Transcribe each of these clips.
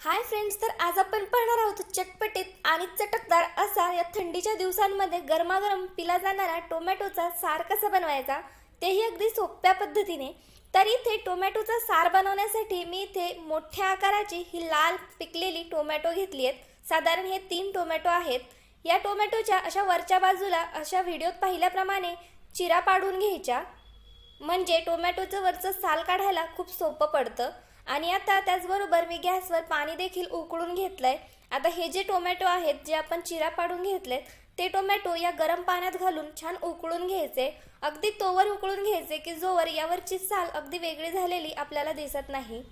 Hi friends तर आज आपण पाहणार आहोत चटपटीत आणि चटकदार असा या थंडीच्या दिवसांमध्ये गरमागरम पिला जाणारा टोमॅटोचा सार कसा बनवायचा तेही अगदी सोप्या पद्धतीने. तर इथे टोमॅटोचा सार बनवण्यासाठी मी इथे मोठ्या आकाराची ही लाल पिकलेली टोमॅटो घेतली आहेत. साधारण हे तीन टोमॅटो आहेत. या टोमॅटोच्या अशा वरच्या बाजूला अशा व्हिडिओत पाहिल्याप्रमाणे चिरा पाडून घ्यायच्या. म्हणजे टोमॅटोचं वरचं साल काढायला खूप सोपं पडतं. आणि आता त्याचबरोबर मी गॅसवर पाणी देखील उकळून घेतलंय. आता हे जे टोमॅटो आहेत जे आपण चिरा पाडून घेतलेत ते टोमॅटो या गरम पाण्यात घालून छान उकळून घ्यायचे. अगदी तोवर उकळून घ्यायचे की जोवर यावरची साल अगदी वेगळी झालेली आपल्याला दिसत नाही.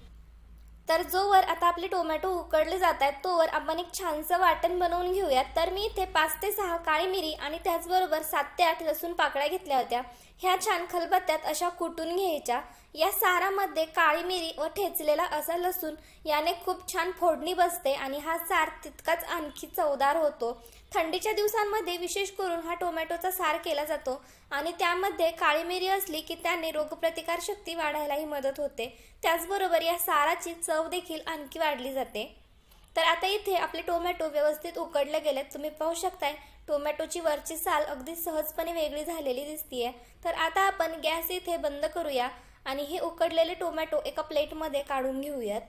तर जोवर आता आपले टोमॅटो उकडले जात आहेत तोवर आपण एक छानसं वाटण बनवून घेऊयात. तर मी इथे पाच ते सहा काळी मिरी आणि त्याचबरोबर सात ते आठ लसूण पाकळ्या घेतल्या होत्या. ह्या छान खलबत्त्यात अशा कुटून घ्यायच्या. या सारामध्ये काळी मिरी व ठेचलेला असा लसूण याने खूप छान फोडणी बसते आणि हा सार तितकाच आणखी चवदार होतो. थंडीच्या दिवसांमध्ये विशेष करून हा टोमॅटोचा सार केला जातो आणि त्यामध्ये काळी मिरी असली की त्याने रोगप्रतिकार शक्ती वाढायलाही मदत होते. त्याचबरोबर या साराची चव देखील आणखी वाढली जाते. तर आता इथे आपले टोमॅटो व्यवस्थित उकडले गेलेत तुम्ही पाहू शकताय टोमॅटोची वरची साल अगदी सहजपणे वेगळी झालेली दिसतीये. तर आता आपण गॅस इथे बंद करूया आणि हे उकडलेले टोमॅटो एका प्लेटमध्ये काढून घेऊयात.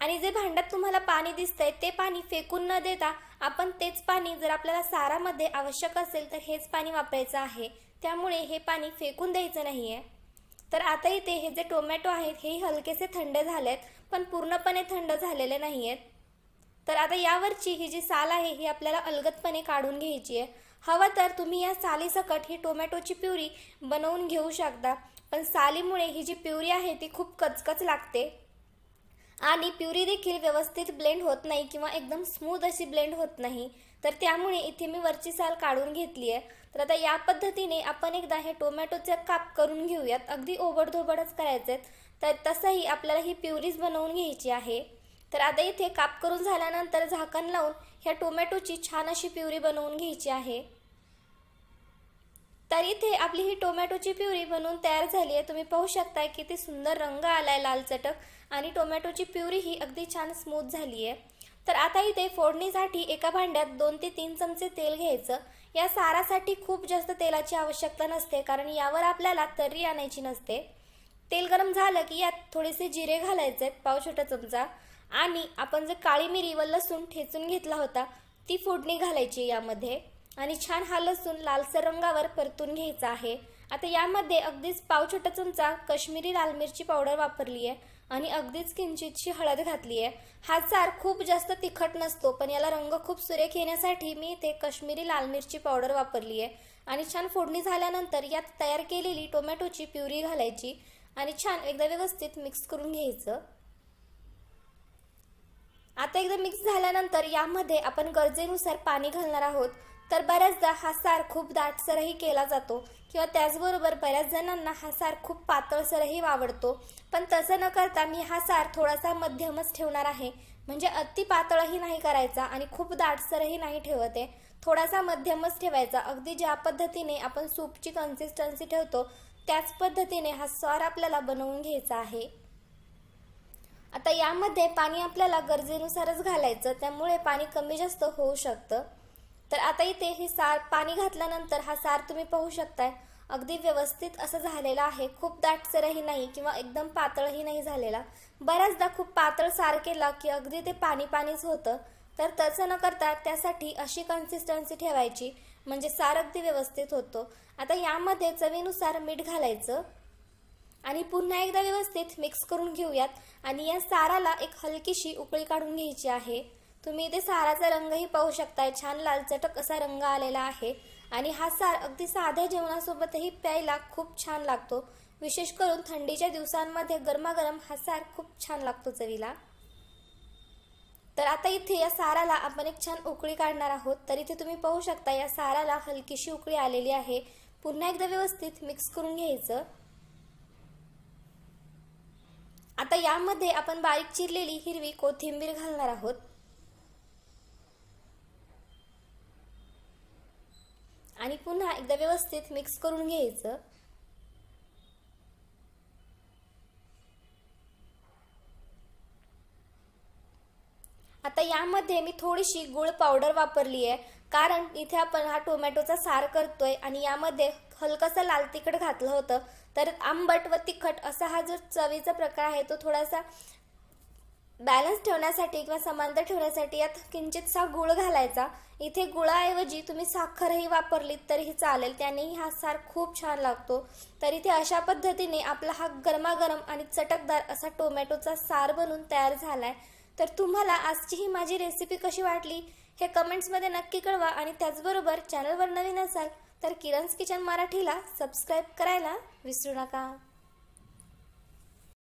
आणि जे भांड्यात तुम्हाला पाणी दिसतंय ते पाणी फेकून न देता आपण तेच पाणी जर आपल्याला सारामध्ये आवश्यक असेल तर हेच पाणी वापरायचं आहे. त्यामुळे हे पाणी फेकून द्यायचं नाहीये. तर आता इथे हे जे टोमॅटो आहेत हे हलकेसे थंड झालेत पण पूर्णपणे थंड झालेले नाही आहेत तर आता यावरची ही जी साल आहे ही आपल्याला अलगदपणे काढून घ्यायची आहे. हवं तर तुम्ही या सालीसकट ही टोमॅटोची प्युरी बनवून घेऊ शकता. पण सालीमुळे ही जी प्युरी आहे ती खूप कचकच लागते. आणि प्युरी देखील व्यवस्थित ब्लेंड होत नाही किंवा एकदम स्मूथ अशी ब्लेंड होत नाही. तर त्यामुळे इथे मी वरची साल काढून घेतली आहे. तर आता या पद्धतीने आपण एकदा हे टोमॅटोचे काप करून घेऊयात. अगदी ओबडधोबडच करायचे तर तसंही आपल्याला ही प्युरीज बनवून घ्यायची आहे. तर आता इथे काप करून झाल्यानंतर झाकण लावून ह्या टोमॅटोची छान अशी प्युरी बनवून घ्यायची आहे. तर इथे आपली ही टोमॅटोची प्युरी बनवून तयार झाली आहे. तुम्ही पाहू शकताय किती सुंदर रंग आलाय लाल चटक. आणि टोमॅटोची प्युरी ही अगदी छान स्मूथ झाली आहे. तर आता इथे फोडणीसाठी एका भांड्यात दोन ते तीन चमचे तेल घ्यायचं. या सारासाठी खूप जास्त तेलाची आवश्यकता नसते कारण यावर आपल्याला तर्री आणायची नसते. तेल गरम झालं की यात थोडेसे जिरे घालायचे पाव छोटा चमचा. आणि आपण जे काळी मिरी व लसूण ठेचून घेतला होता ती फोडणी घालायची यामध्ये. आणि छान हा लसूण लालसर रंगावर परतून घ्यायचा आहे. आता यामध्ये अगदीच पाव छोटा चमचा कश्मीरी लाल मिरची पावडर वापरली आहे. आणि अगदीच किंचितशी हळद घातली आहे. हा सार खूप जास्त तिखट नसतो पण याला रंग खूप सुरेख येण्यासाठी मी इथे कश्मीरी लाल मिरची पावडर वापरली आहे. आणि छान फोडणी झाल्यानंतर यात तयार केलेली टोमॅटोची प्युरी घालायची आणि छान एकदा व्यवस्थित मिक्स करून घ्यायचं. आता एकदा मिक्स झाल्यानंतर यामध्ये आपण गरजेनुसार पाणी घालणार आहोत. तर बऱ्याचदा हा सार खूप दाटसरही केला जातो किंवा त्याचबरोबर बऱ्याच जणांना हा सार खूप पातळसरही आवडतो पण तसं न करता मी हा सार थोडासा मध्यमच ठेवणार आहे. म्हणजे अति पातळही नाही करायचा आणि खूप दाटसरही नाही ठेवत. आहे थोडासा मध्यमच ठेवायचा. अगदी ज्या पद्धतीने आपण सूपची कन्सिस्टन्सी ठेवतो त्याच पद्धतीने हा सार आपल्याला बनवून घ्यायचा आहे. आता यामध्ये पाणी आपल्याला गरजेनुसारच घालायचं. त्यामुळे पाणी कमी जास्त होऊ शकतं. तर आता इथे ही सार पाणी घातल्यानंतर हा सार तुम्ही पाहू शकताय. अगदी व्यवस्थित असं झालेलं आहे. खूप दाटसरही नाही किंवा एकदम पातळही नाही झालेला. बऱ्याचदा खूप पातळ सार केला की अगदी ते पाणी पाणीच होतं. तर तसं न करता त्यासाठी अशी कन्सिस्टन्सी ठेवायची. म्हणजे सार अगदी व्यवस्थित होतो. आता यामध्ये चवीनुसार मीठ घालायचं. आणि पुन्हा एकदा व्यवस्थित मिक्स करून घेऊयात. आणि या साराला एक हलकीशी उकळी काढून घ्यायची आहे. तुम्ही इथे साराचा रंगही पाहू शकताय. छान लालचटक असा रंग आलेला आहे. आणि हा सार अगदी साध्या जेवणासोबतही प्यायला खूप छान लागतो. विशेष करून थंडीच्या दिवसांमध्ये गरमागरम हा सार खूप छान लागतो चवीला. तर आता इथे या साराला आपण एक छान उकळी काढणार आहोत. तर इथे तुम्ही पाहू शकता या साराला हलकीशी उकळी आलेली आहे. पुन्हा एकदा व्यवस्थित मिक्स करून घ्यायचं. आता यामध्ये आपण बारीक चिरलेली हिरवी कोथिंबीर घालणार आहोत. आणि पुन्हा एकदा व्यवस्थित मिक्स करून घ्यायचं. आता यामध्ये मी थोडीशी गुळ पावडर वापरली आहे कारण इथे आपण हा टोमॅटोचा सार करतोय आणि यामध्ये हलकासा लाल तिखट घातलं होतं. तर आंबट व तिखट असा हा जो चवीचा प्रकार आहे तो थोडासा बॅलन्स ठेवण्यासाठी किंवा समांतर ठेवण्यासाठी यात किंचितसा गुळ घालायचा. इथे गुळाऐवजी तुम्ही साखरही वापरलीत तरीही चालेल. त्यानेही हा सार खूप छान लागतो. तर इथे अशा पद्धतीने आपला हा गरमागरम आणि चटकदार असा टोमॅटोचा सार बनून तयार झालाय. तर तुम्हाला आजची ही माझी रेसिपी कशी वाटली? हे कमेंट्समध्ये नक्की कळवा आणि त्याचबरोबर चॅनलवर नवीन असाल तर किरण's किचन मराठीला सबस्क्राईब करायला विसरू नका.